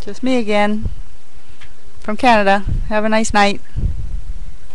Just me again. From Canada. Have a nice night.